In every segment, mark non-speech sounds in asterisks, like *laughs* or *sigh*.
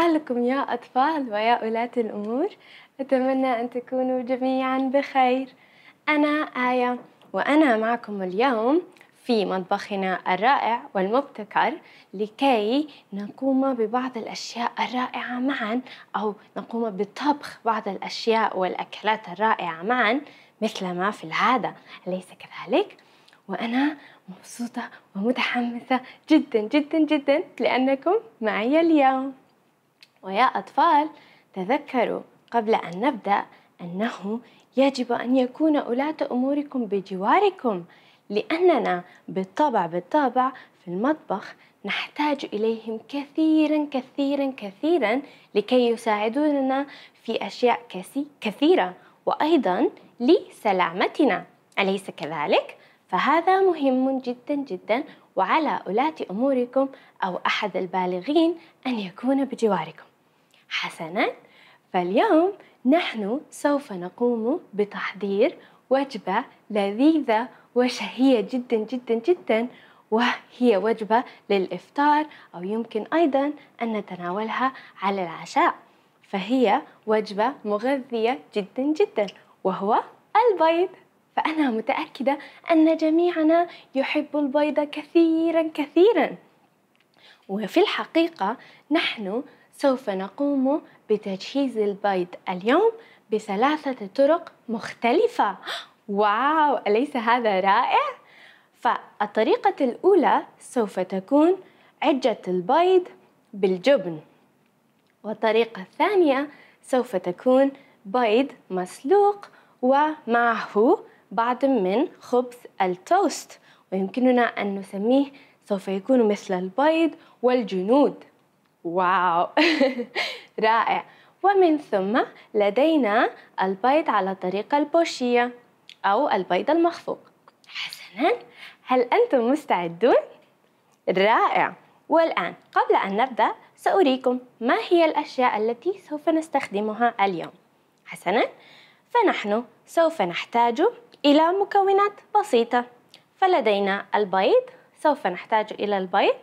حالكم يا أطفال ويا أولاة الأمور؟ أتمنى أن تكونوا جميعا بخير أنا آية وأنا معكم اليوم في مطبخنا الرائع والمبتكر لكي نقوم ببعض الأشياء الرائعة معا أو نقوم بطبخ بعض الأشياء والأكلات الرائعة معا مثل ما في العادة أليس كذلك؟ وأنا مبسوطة ومتحمسة جدا جدا جدا لأنكم معي اليوم ويا أطفال تذكروا قبل أن نبدأ أنه يجب أن يكون أولاة أموركم بجواركم لأننا بالطبع بالطبع في المطبخ نحتاج إليهم كثيرا كثيرا كثيرا لكي يساعدوننا في أشياء كثيرة وأيضا لسلامتنا أليس كذلك؟ فهذا مهم جدا جدا وعلى ولاة أموركم أو أحد البالغين أن يكون بجواركم حسنا. فاليوم نحن سوف نقوم بتحضير وجبة لذيذة وشهية جدا جدا جدا وهي وجبة للإفطار أو يمكن أيضا أن نتناولها على العشاء. فهي وجبة مغذية جدا جدا وهو البيض. فأنا متأكدة أن جميعنا يحب البيض كثيرا كثيرا. وفي الحقيقة نحن سوف نقوم بتجهيز البيض اليوم بثلاثة طرق مختلفة. واو أليس هذا رائع؟ فالطريقة الأولى سوف تكون عجة البيض بالجبن. والطريقة الثانية سوف تكون بيض مسلوق ومعه بعض من خبز التوست. ويمكننا أن نسميه سوف يكون مثل البيض والجنود. واو. *laughs* رائع. ومن ثم لدينا البيض على طريقة البوشية أو البيض المخفوق. حسنا. هل أنتم مستعدون؟ رائع. والآن قبل أن نبدأ سأريكم ما هي الأشياء التي سوف نستخدمها اليوم. حسنا. فنحن سوف نحتاج إلى مكونات بسيطة. فلدينا البيض. سوف نحتاج إلى البيض.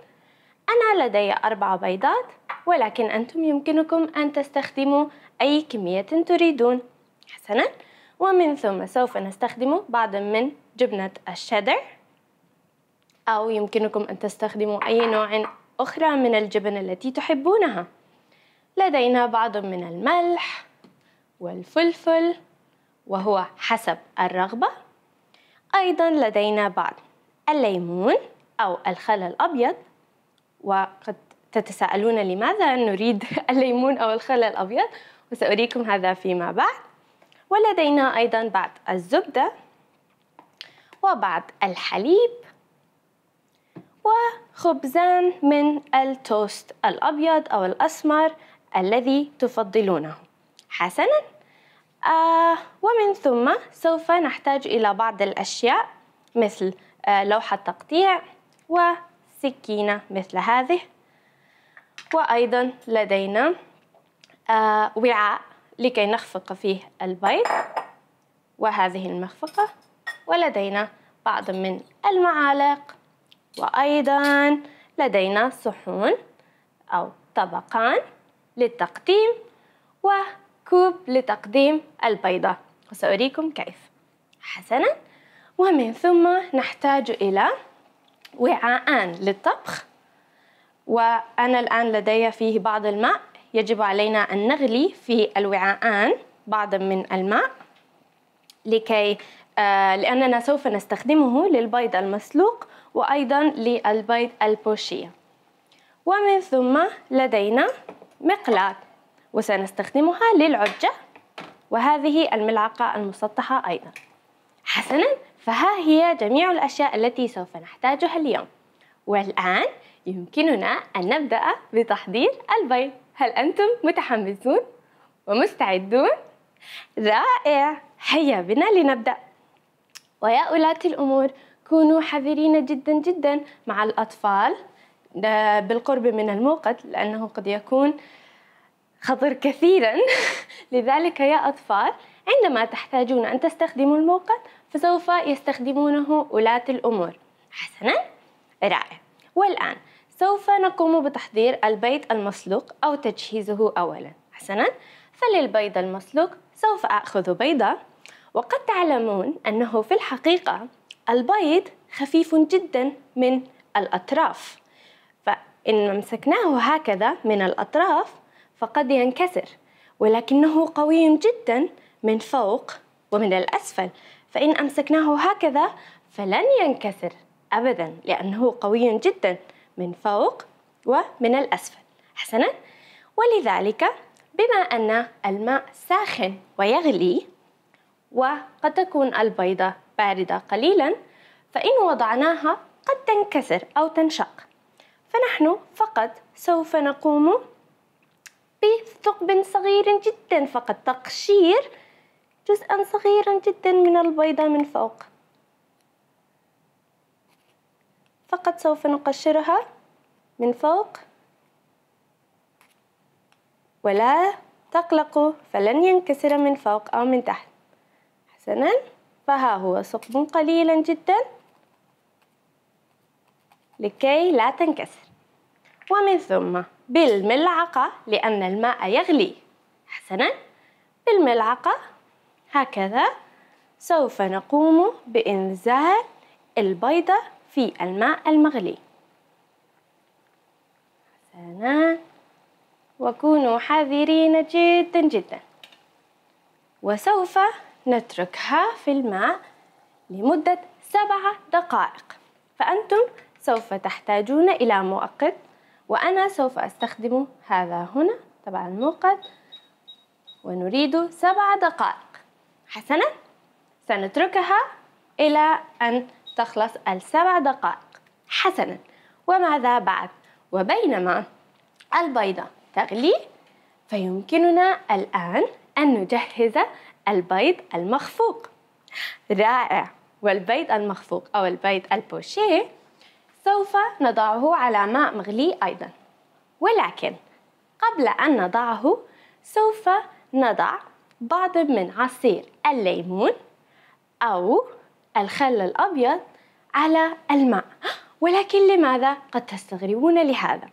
أنا لدي أربع بيضات ولكن أنتم يمكنكم أن تستخدموا أي كمية تريدون. حسنا. ومن ثم سوف نستخدم بعض من جبنة الشيدر أو يمكنكم أن تستخدموا أي نوع أخرى من الجبن التي تحبونها. لدينا بعض من الملح والفلفل وهو حسب الرغبة. أيضا لدينا بعض الليمون أو الخل الأبيض. وقد تتساءلون لماذا نريد *laughs* الليمون أو الخل الأبيض؟ وسأريكم هذا فيما بعد. ولدينا أيضا بعض الزبدة وبعض الحليب وخبزان من التوست الأبيض أو الأسمر الذي تفضلونه. حسنا. آه ومن ثم سوف نحتاج إلى بعض الأشياء مثل آه لوحة تقطيع وسكينة مثل هذه. وأيضا لدينا آه وعاء لكي نخفق فيه البيض. وهذه المخفقة. ولدينا بعض من المعالق. وأيضا لدينا صحون أو طبقان للتقديم. وكوب لتقديم البيضة. وسأريكم كيف. حسنا. ومن ثم نحتاج إلى وعاءان للطبخ وأنا الآن لدي فيه بعض الماء. يجب علينا أن نغلي في الوعاءان بعض من الماء لكي آه لأننا سوف نستخدمه للبيض المسلوق وأيضا للبيض البوشية. ومن ثم لدينا مقلاة وسنستخدمها للعجة وهذه الملعقة المسطحة أيضا. حسنا فها هي جميع الأشياء التي سوف نحتاجها اليوم. والآن يمكننا أن نبدأ بتحضير البيض. هل أنتم متحمسون ومستعدون؟ رائع! هيا بنا لنبدأ. ويا أولاة الأمور كونوا حذرين جدا جدا مع الأطفال بالقرب من الموقد لأنه قد يكون خطر كثيرا. *laughs* لذلك يا أطفال عندما تحتاجون أن تستخدموا الموقد فسوف يستخدمونه ولاة الأمور. حسنا. رائع. والآن سوف نقوم بتحضير البيض المسلوق أو تجهيزه أولا. حسنا. فللبيض المسلوق سوف أخذ بيضة. وقد تعلمون أنه في الحقيقة البيض خفيف جدا من الأطراف. فإن مسكناه هكذا من الأطراف فقد ينكسر. ولكنه قوي جدا من فوق ومن الأسفل. فإن أمسكناه هكذا فلن ينكسر أبدا لأنه قوي جدا من فوق ومن الأسفل. حسنا. ولذلك بما أن الماء ساخن ويغلي وقد تكون البيضة باردة قليلا فإن وضعناها قد تنكسر أو تنشق. فنحن فقط سوف نقوم بثقب صغير جدا فقط تقشير جزءا صغيرا جدا من البيضة من فوق. فقط سوف نقشرها من فوق. ولا تقلقوا فلن ينكسر من فوق أو من تحت. حسنا. فها هو ثقب قليلا جدا. لكي لا تنكسر. ومن ثم بالملعقة لأن الماء يغلي. حسنا. بالملعقة هكذا سوف نقوم بإنزال البيضة في الماء المغلي. حسنا وكونوا حذرين جدا جدا. وسوف نتركها في الماء لمدة سبع دقائق. فأنتم سوف تحتاجون إلى مؤقت وأنا سوف أستخدم هذا هنا تبع الموقد ونريد سبع دقائق. حسنا سنتركها إلى أن تخلص السبع دقائق. حسنا. وماذا بعد؟ وبينما البيضة تغلي فيمكننا الآن أن نجهز البيض المخفوق. رائع. والبيض المخفوق أو البيض البوشيه سوف نضعه على ماء مغلي أيضا. ولكن قبل أن نضعه سوف نضع بعض من عصير الليمون أو الخل الأبيض على الماء. ولكن لماذا؟ قد تستغربون لهذا؟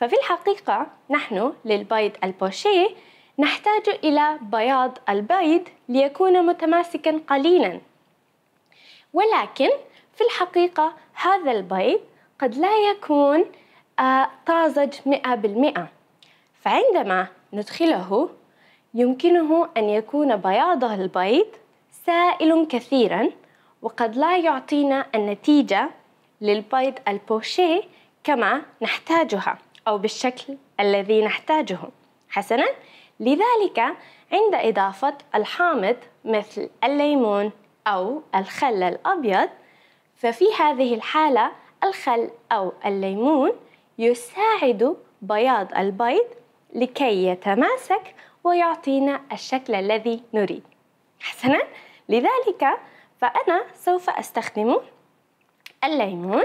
ففي الحقيقة نحن للبيض البوشيه نحتاج إلى بياض البيض ليكون متماسكا قليلا. ولكن في الحقيقة هذا البيض قد لا يكون آه، طازج مئة بالمئة. فعندما ندخله يمكنه أن يكون بياضه البيض سائل كثيرا وقد لا يعطينا النتيجة للبيض البوشيه كما نحتاجها أو بالشكل الذي نحتاجه. حسنا. لذلك عند إضافة الحامض مثل الليمون أو الخل الأبيض ففي هذه الحالة الخل أو الليمون يساعد بياض البيض لكي يتماسك ويعطينا الشكل الذي نريد. حسنا؟ لذلك فأنا سوف أستخدم الليمون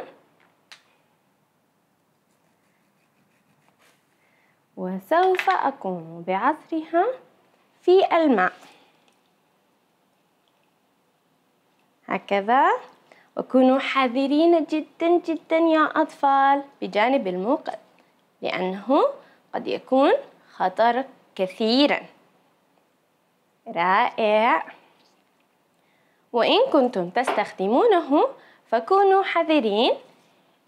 وسوف أقوم بعصرها في الماء. هكذا وكونوا حذرين جدا جدا يا أطفال بجانب الموقد لأنه قد يكون خطر كثيرا. رائع. وإن كنتم تستخدمونه فكونوا حذرين.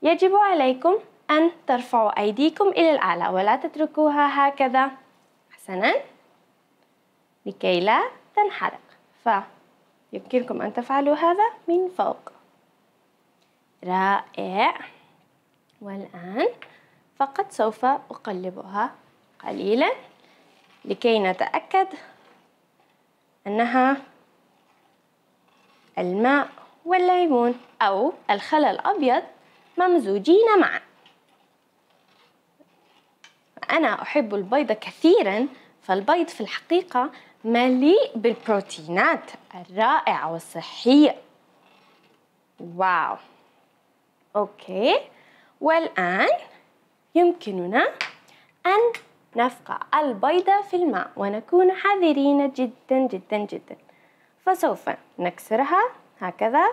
يجب عليكم أن ترفعوا أيديكم إلى الأعلى ولا تتركوها هكذا. حسنا. لكي لا تنحرق. فيمكنكم أن تفعلوا هذا من فوق. رائع. والآن فقط سوف أقلبها قليلا. لكي نتأكد أنها الماء والليمون أو الخل الأبيض ممزوجين معا. أنا أحب البيض كثيرا فالبيض في الحقيقة مليء بالبروتينات الرائعة والصحية. واو. أوكي. والآن يمكننا أن نفقع البيضة في الماء ونكون حذرين جدا جدا جدا. فسوف نكسرها هكذا.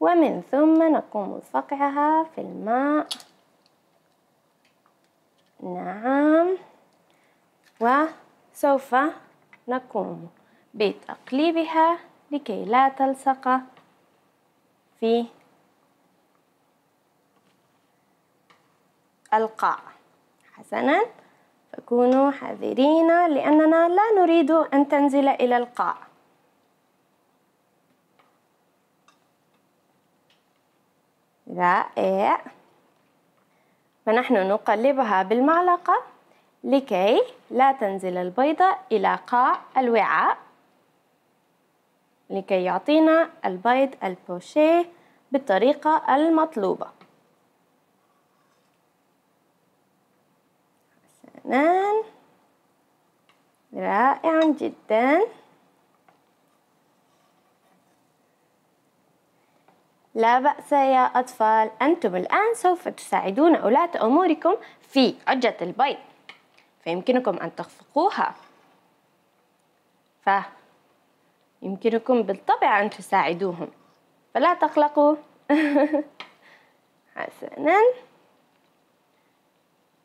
ومن ثم نقوم بفقعها في الماء. نعم. وسوف نقوم بتقليبها لكي لا تلصق في القاع حسنا فكونوا حذرين لأننا لا نريد أن تنزل إلى القاع. رائع. فنحن نقلبها بالمعلقة لكي لا تنزل البيضة إلى قاع الوعاء. لكي يعطينا البيض البوشيه بالطريقة المطلوبة. حسنا رائع جدا. لا بأس يا أطفال أنتم الآن سوف تساعدون أولاة أموركم في عجة البيض. فيمكنكم أن تخفقوها. فيمكنكم بالطبع أن تساعدوهم. فلا تقلقوا. *laughs* حسنا.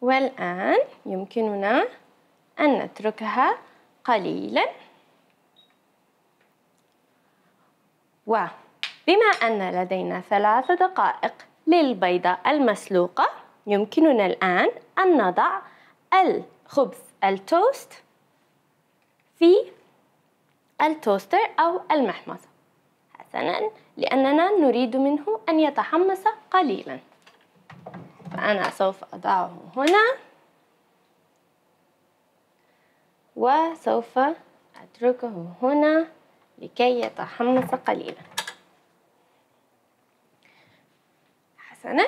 والآن يمكننا أن نتركها قليلا. وبما أن لدينا ثلاث دقائق للبيضة المسلوقة يمكننا الآن أن نضع الخبز التوست في التوستر أو المحمصة حسنا لأننا نريد منه أن يتحمص قليلا. فأنا سوف أضعه هنا. وسوف أتركه هنا لكي يتحمص قليلا. حسنا.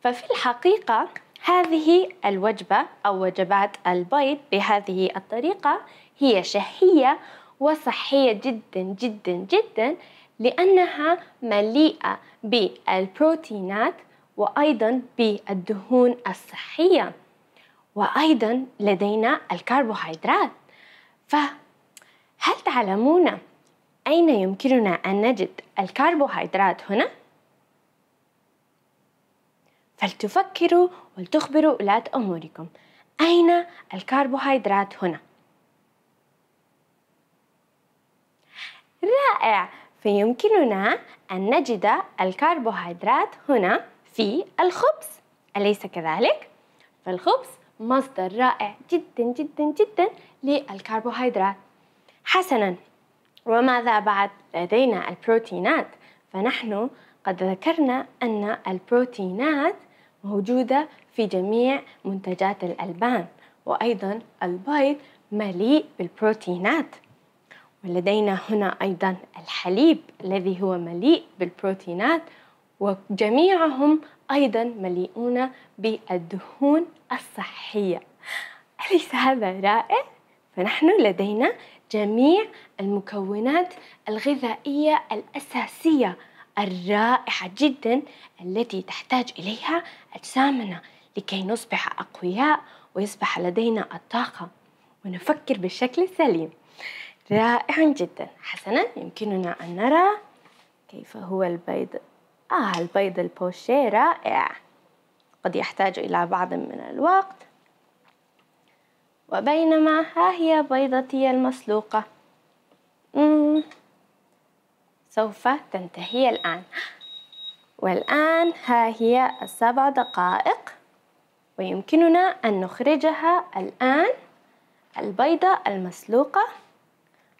ففي الحقيقة هذه الوجبة أو وجبات البيض بهذه الطريقة هي شهية وصحية جدا جدا جدا لأنها مليئة بالبروتينات وأيضا بالدهون الصحية وأيضا لدينا الكربوهيدرات فهل تعلمون أين يمكننا أن نجد الكربوهيدرات هنا؟ فلتفكروا ولتخبروا ولاة أموركم أين الكربوهيدرات هنا؟ رائع فيمكننا أن نجد الكربوهيدرات هنا في الخبز. أليس كذلك؟ فالخبز مصدر رائع جدا جدا جدا للكربوهيدرات. حسنا. وماذا بعد؟ لدينا البروتينات. فنحن قد ذكرنا أن البروتينات موجودة في جميع منتجات الألبان وأيضا البيض مليء بالبروتينات. ولدينا هنا أيضا الحليب الذي هو مليء بالبروتينات وجميعهم أيضا مليئون بالدهون الصحية. أليس هذا رائع؟ فنحن لدينا جميع المكونات الغذائية الأساسية الرائعة جدا التي تحتاج إليها أجسامنا لكي نصبح أقوياء ويصبح لدينا الطاقة. ونفكر بشكل سليم. رائع جدا. حسنا يمكننا أن نرى كيف هو البيض. آه البيض البوشيه رائع قد يحتاج إلى بعض من الوقت. وبينما ها هي بيضتي المسلوقة. مم. سوف تنتهي الآن. والآن ها هي السبع دقائق. ويمكننا أن نخرجها الآن. البيضة المسلوقة.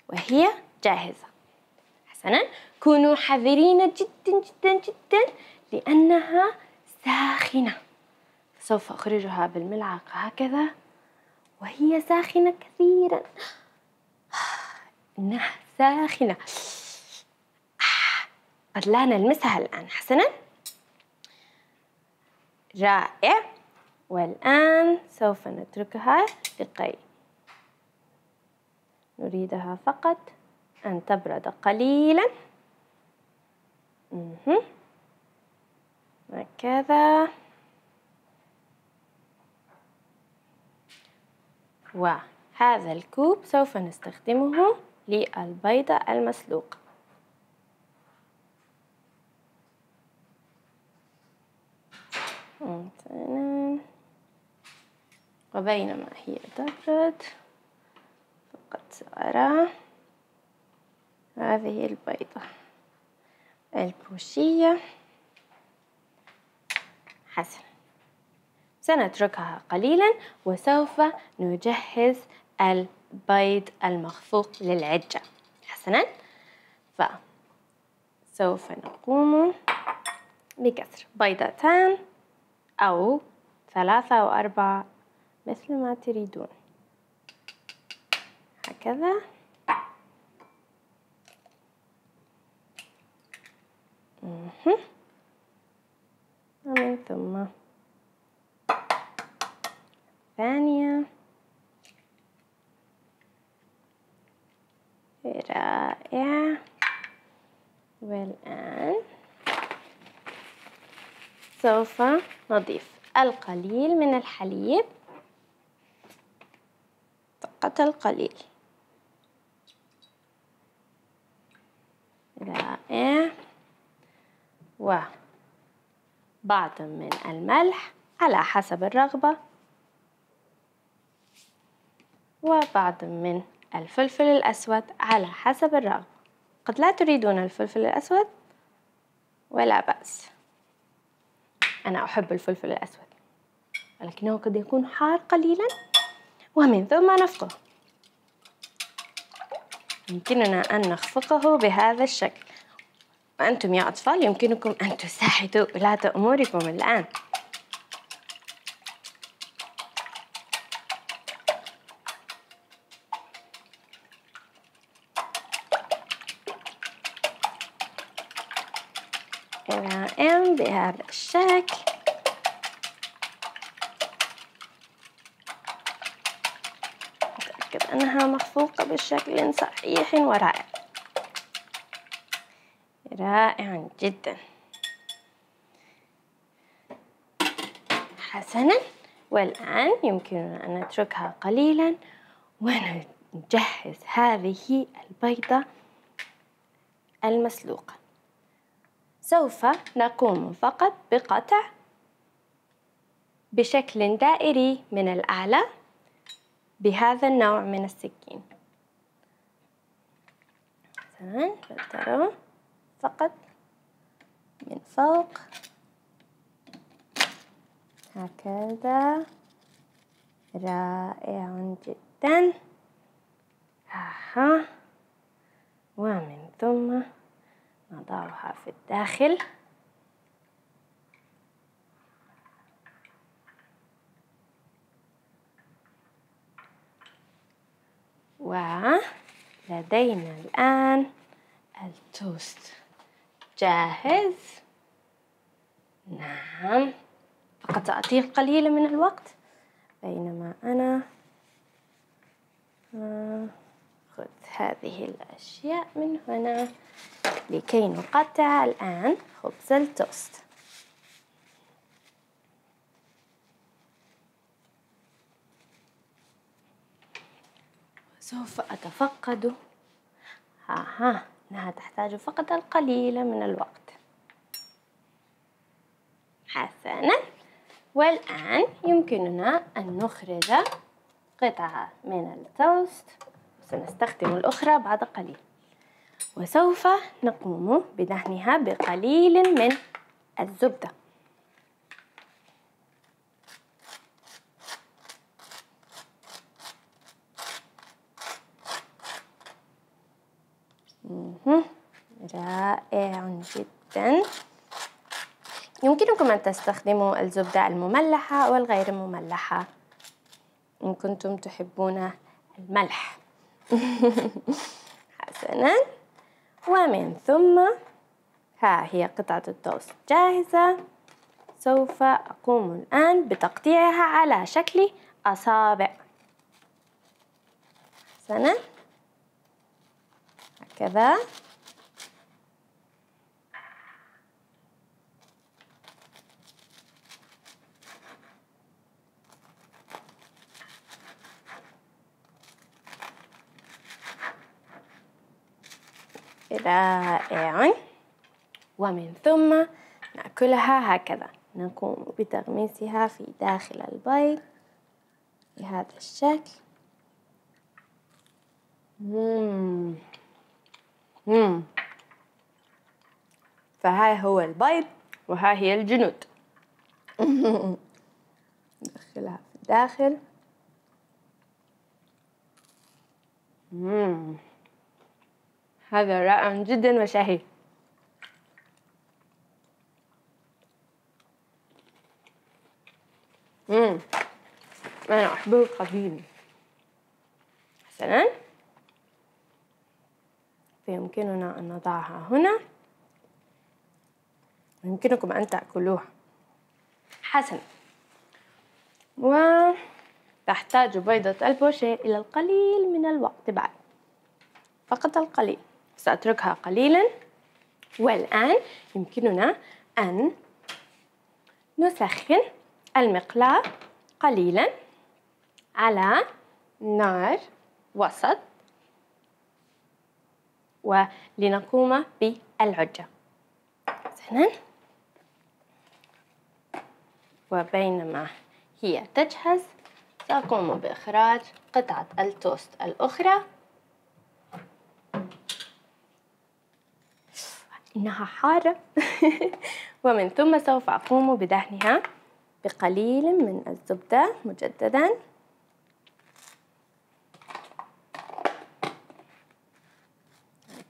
وهي جاهزة. حسنا كونوا حذرين جدا جدا جدا لأنها ساخنة. سوف أخرجها بالملعقة هكذا وهي ساخنة كثيرا. إنها ساخنة. قد لا نلمسها الآن حسنا. رائع. والآن سوف نتركها لقي نريدها فقط. أن تبرد قليلا. هكذا. وهذا الكوب سوف نستخدمه للبيضة المسلوقة وبينما هي تبرد فقد سأرى هذه البيضة البوشية. حسنا سنتركها قليلا وسوف نجهز البيض المخفوق للعجة. حسنا. فسوف نقوم بكسر بيضتان أو ثلاثة أو أربعة مثل ما تريدون. هكذا. ومن ثم ثانية. رائع والآن سوف نضيف القليل من الحليب. فقط القليل. رائع. وبعض من الملح على حسب الرغبة. وبعض من الفلفل الأسود على حسب الرغبة. قد لا تريدون الفلفل الأسود ولا بأس. أنا أحب الفلفل الأسود ولكنه قد يكون حار قليلا ومن ثم نفقه. يمكننا أن نخفقه بهذا الشكل. وأنتم يا أطفال يمكنكم أن تساعدوا ولاة أموركم الآن. رائع بهذا الشكل. أتأكد أنها مخفوقة بشكل صحيح ورائع. رائع جدا. حسنا. والآن يمكننا أن نتركها قليلا ونجهز هذه البيضة المسلوقة. سوف نقوم فقط بقطع بشكل دائري من الأعلى بهذا النوع من السكين. مثلا فقط. من فوق. هكذا. رائع جدا. ها ومن ثم نضعها في الداخل. ولدينا الآن التوست. جاهز؟ نعم. فقط سأعطيه القليل من الوقت. بينما أنا أخذ هذه الأشياء من هنا لكي نقطع الآن خبز التوست. سوف أتفقد. ها ها. إنها تحتاج فقط القليل من الوقت. حسنا. والآن يمكننا أن نخرج قطعة من التوست. سنستخدم الأخرى بعد قليل. وسوف نقوم بدهنها بقليل من الزبدة. رائع جدا. يمكنكم أن تستخدموا الزبدة المملحة أو الغير مملحة. إن كنتم تحبون الملح. *laughs* حسنا. ومن ثم ها هي قطعة التوست. جاهزة. سوف أقوم الآن بتقطيعها على شكل أصابع. حسنا. هكذا رائع ومن ثم نأكلها هكذا. نقوم بتغميسها في داخل البيض بهذا الشكل. مم. فهاي هو البيض. وها هي الجنود. ندخلها في الداخل. مم. هذا رائع جدا وشهي. مم. أنا أحبه قليلا حسنا. فيمكننا أن نضعها هنا. ويمكنكم أن تأكلوها. حسنا وتحتاج بيضة البوشيه إلى القليل من الوقت بعد. فقط القليل. سأتركها قليلا. والآن يمكننا أن نسخن المقلاة قليلا على نار وسط. ولنقوم بالعجة حسنا وبينما هي تجهز سأقوم بإخراج قطعة التوست الأخرى. إنها حارة. *laughs* ومن ثم سوف أقوم بدهنها بقليل من الزبدة مجددا.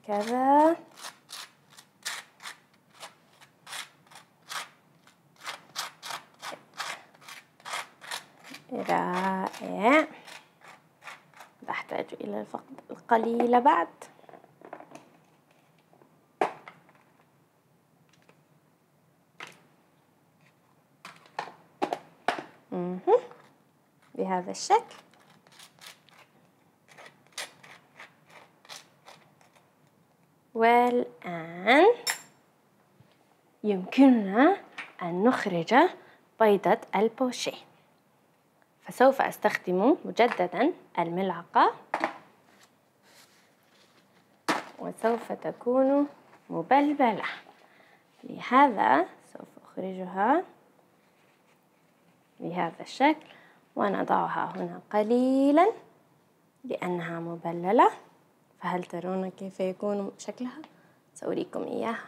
هكذا رائع. بحتاج إلى فقط القليل بعد. بهذا الشكل. والآن يمكننا أن نخرج بيضة البوشيه فسوف أستخدم مجددا الملعقة. وسوف تكون مبلبلة. لهذا سوف أخرجها بهذا الشكل ونضعها هنا قليلا لأنها مبللة. فهل ترون كيف يكون شكلها؟ سأريكم إياها.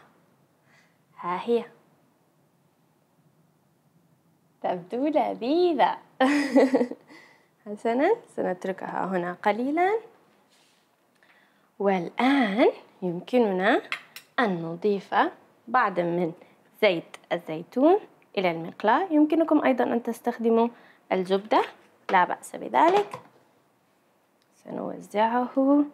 ها هي. تبدو لذيذة. *laughs* حسنا سنتركها هنا قليلا. والآن يمكننا أن نضيف بعض من زيت الزيتون إلى المقلاة. يمكنكم أيضا أن تستخدموا الزبدة. لا بأس بذلك. سنوزعه.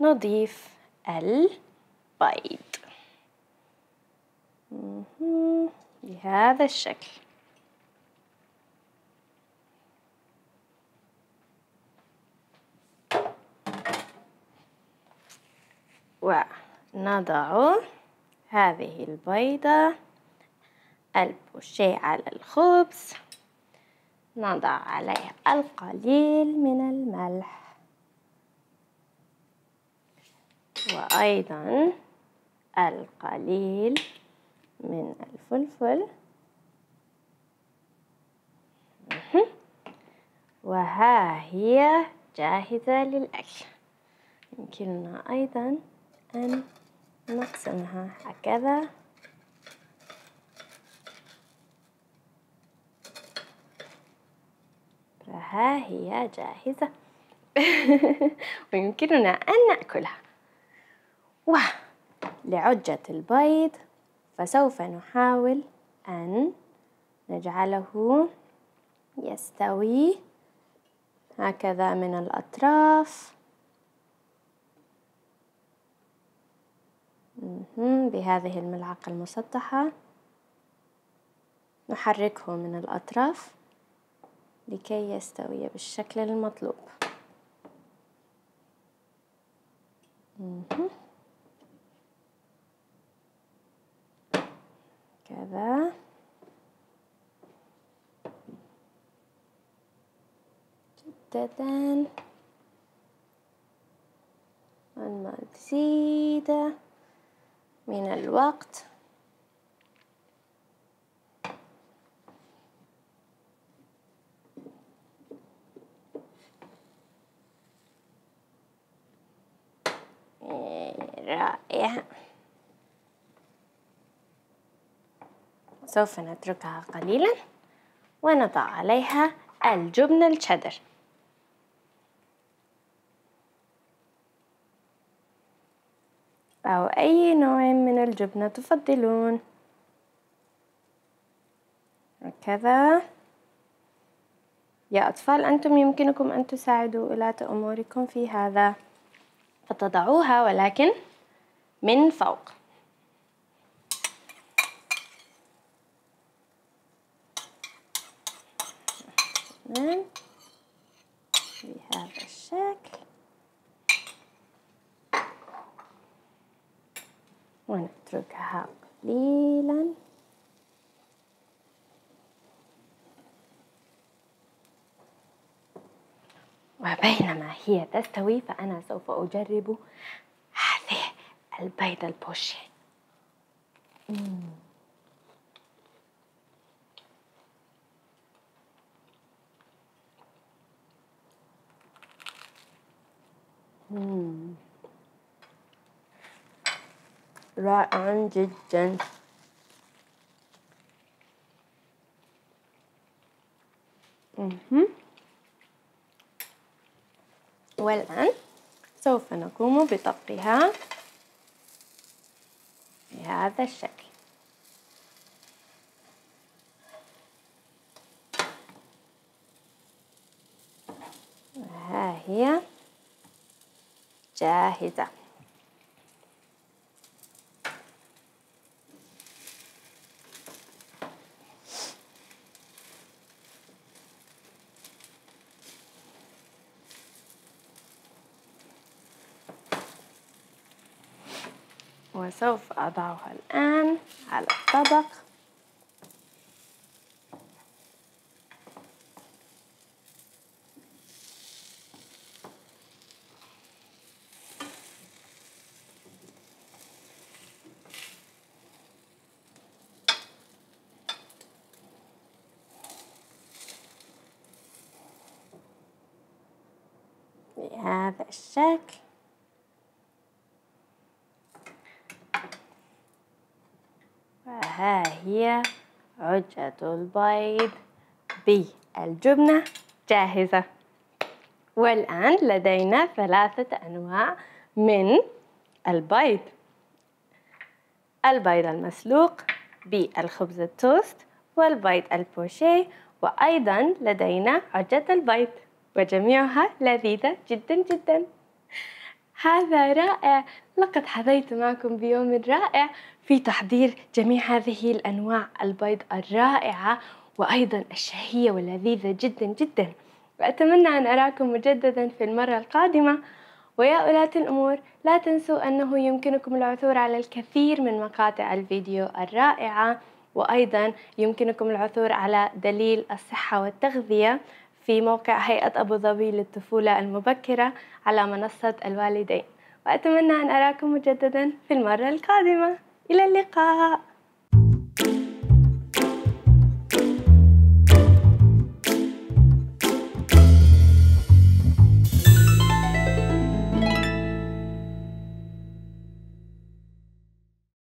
ونضيف البيض. بهذا الشكل. ونضع هذه البيضة البوشية على الخبز. نضع عليها القليل من الملح. وأيضا القليل من الفلفل. وها هي جاهزة للأكل. يمكننا أيضا أن نقسمها هكذا. فها هي جاهزة. *laughs* ويمكننا أن نأكلها. ولعجة البيض. فسوف نحاول أن نجعله يستوي هكذا من الأطراف. بهذه الملعقة المسطحة. نحركه من الأطراف لكي يستوي بالشكل المطلوب. هذا. مجددا المزيد من الوقت. رائع. سوف نتركها قليلا ونضع عليها الجبن الشدر. أو أي نوع من الجبنة تفضلون. هكذا. يا أطفال أنتم يمكنكم أن تساعدوا ولاة أموركم في هذا. فتضعوها ولكن من فوق بهذا الشكل ونتركها قليلا وبينما هي تستوي فأنا سوف أجرب هذه البيض البوشي. رائع جدا. والآن سوف نقوم بطبقها بهذا الشكل. ها هي جاهزة. وسوف أضعها الآن على الطبق. بهذا الشكل وها هي عجة البيض بالجبنة جاهزة. والآن لدينا ثلاثة أنواع من البيض. البيض المسلوق بالخبز التوست والبيض البوشيه وأيضا لدينا عجة البيض وجميعها لذيذة جدا جدا. هذا رائع. لقد حظيت معكم بيوم رائع في تحضير جميع هذه الأنواع البيض الرائعة وأيضا الشهية واللذيذة جدا جدا. وأتمنى أن أراكم مجددا في المرة القادمة. ويا أولاة الأمور لا تنسوا أنه يمكنكم العثور على الكثير من مقاطع الفيديو الرائعة. وأيضا يمكنكم العثور على دليل الصحة والتغذية. في موقع هيئة أبو ظبي للطفولة المبكرة على منصة الوالدين. وأتمنى أن أراكم مجددا في المرة القادمة. إلى اللقاء.